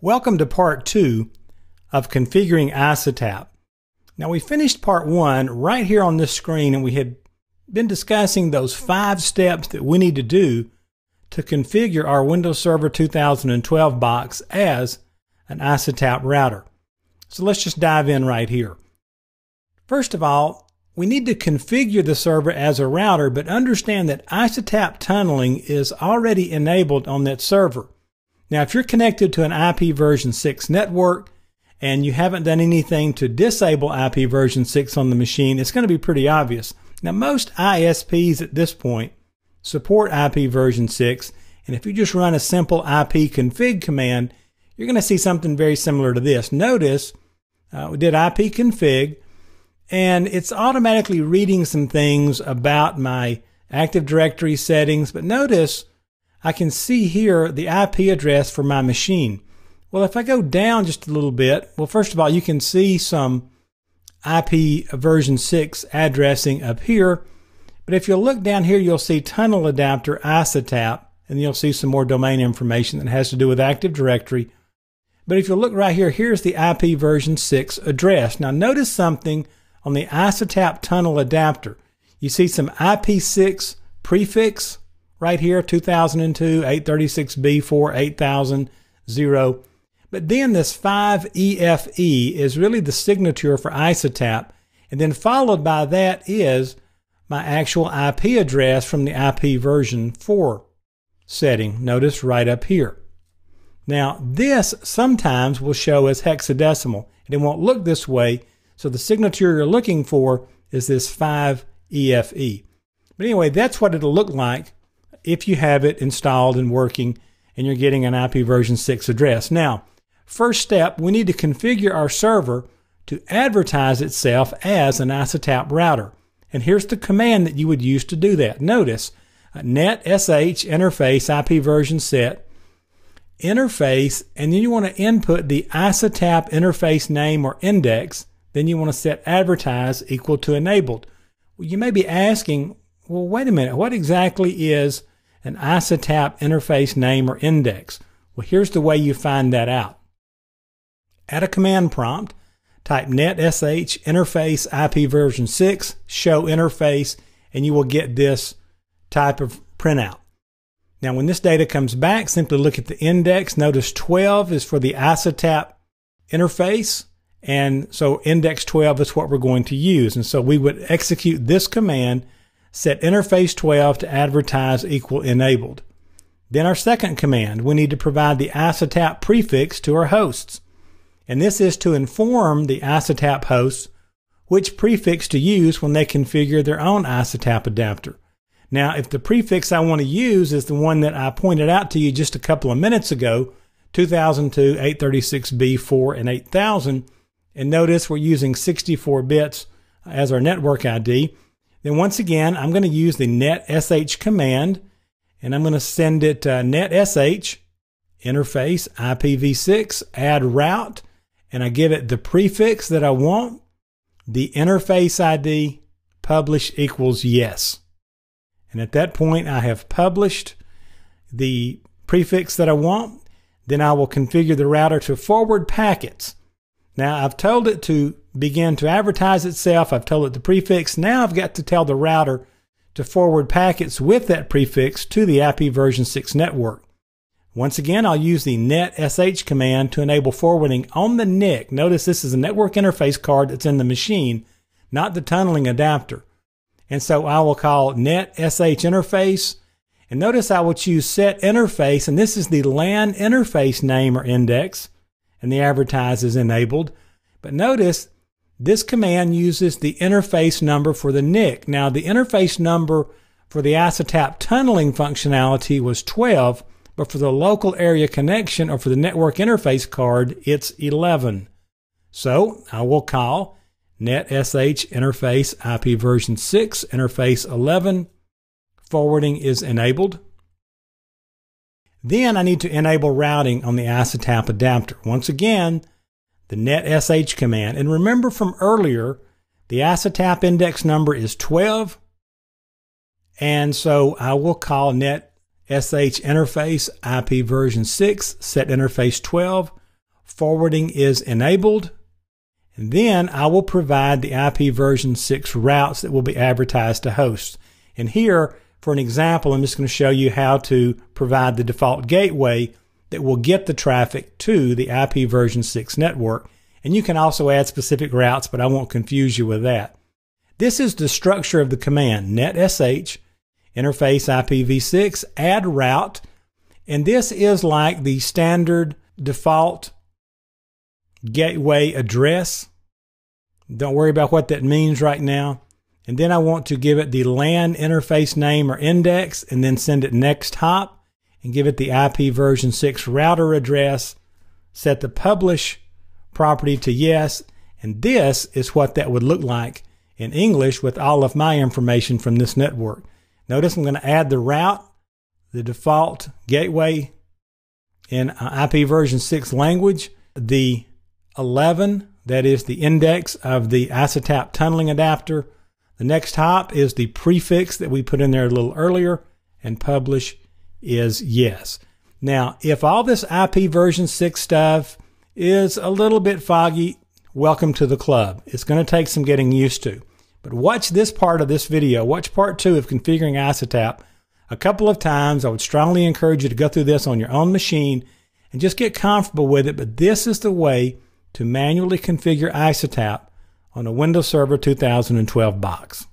Welcome to part two of configuring ISATAP. Now we finished part one right here on this screen and we had been discussing those five steps that we need to do to configure our Windows Server 2012 box as an ISATAP router. So let's just dive in right here. First of all, we need to configure the server as a router, but understand that ISATAP tunneling is already enabled on that server. Now, if you're connected to an IP version 6 network and you haven't done anything to disable IP version 6 on the machine, it's going to be pretty obvious. Now, most ISPs at this point support IP version 6, and if you just run a simple IP config command, you're going to see something very similar to this. Notice uh, we did IP config, and it's automatically reading some things about my Active Directory settings, but notice I can see here the IP address for my machine. Well, if I go down just a little bit, well, first of all, you can see some IP version 6 addressing up here. But if you look down here, you'll see tunnel adapter ISATAP, and you'll see some more domain information that has to do with Active Directory. But if you look right here, here's the IP version 6 address. Now notice something on the ISATAP tunnel adapter. You see some IP6 prefix right here 2002 836b4 8000 0 but then this 5EFE is really the signature for ISATAP. and then followed by that is my actual IP address from the IP version 4 setting. Notice right up here. Now this sometimes will show as hexadecimal and it won't look this way. So the signature you're looking for is this 5EFE but anyway that's what it'll look like if you have it installed and working and you're getting an IP version 6 address. Now, first step, we need to configure our server to advertise itself as an ISATAP router. And here's the command that you would use to do that. Notice uh, netsh interface IP version set interface, and then you want to input the ISATAP interface name or index. Then you want to set advertise equal to enabled. Well, you may be asking, well, wait a minute, what exactly is an ISATAP interface name or index? Well, here's the way you find that out. At a command prompt, type netsh interface IP version 6 show interface, and you will get this type of printout. Now, when this data comes back, simply look at the index. Notice 12 is for the ISATAP interface. And so index 12 is what we're going to use. And so we would execute this command set interface 12 to advertise equal enabled. Then our second command, we need to provide the ISATAP prefix to our hosts. And this is to inform the ISATAP hosts which prefix to use when they configure their own ISATAP adapter. Now, if the prefix I want to use is the one that I pointed out to you just a couple of minutes ago, 2002, 836B, 4, and 8000, and notice we're using 64 bits as our network ID, then once again, I'm going to use the netsh command and I'm going to send it uh, netsh interface IPv6 add route and I give it the prefix that I want, the interface ID publish equals yes. And at that point, I have published the prefix that I want. Then I will configure the router to forward packets. Now I've told it to begin to advertise itself. I've told it the prefix. Now I've got to tell the router to forward packets with that prefix to the IP version 6 network. Once again, I'll use the netsh command to enable forwarding on the NIC. Notice this is a network interface card that's in the machine, not the tunneling adapter. And so I will call netsh interface. And notice I will choose set interface, and this is the LAN interface name or index, and the advertise is enabled. But notice this command uses the interface number for the NIC. Now, the interface number for the ISATAP tunneling functionality was 12, but for the local area connection or for the network interface card, it's 11. So I will call netsh interface IP version 6, interface 11. Forwarding is enabled. Then I need to enable routing on the ISATAP adapter. Once again, the netsh command. And remember from earlier, the ISATAP index number is 12. And so I will call netsh interface IP version 6, set interface 12, forwarding is enabled. And then I will provide the IP version 6 routes that will be advertised to hosts. And here, for an example, I'm just going to show you how to provide the default gateway that will get the traffic to the IP version 6 network. And you can also add specific routes, but I won't confuse you with that. This is the structure of the command netsh interface IPv6 add route. And this is like the standard default gateway address. Don't worry about what that means right now. And then I want to give it the LAN interface name or index and then send it next hop and give it the IP version 6 router address. Set the publish property to yes. And this is what that would look like in English with all of my information from this network. Notice I'm going to add the route, the default gateway in IP version 6 language, the 11, that is the index of the ISATAP tunneling adapter. The next hop is the prefix that we put in there a little earlier, and publish is yes. Now, if all this IP version 6 stuff is a little bit foggy, welcome to the club. It's going to take some getting used to. But watch this part of this video, watch part two of configuring ISATAP a couple of times. I would strongly encourage you to go through this on your own machine and just get comfortable with it. But this is the way to manually configure ISATAP on a Windows Server 2012 box.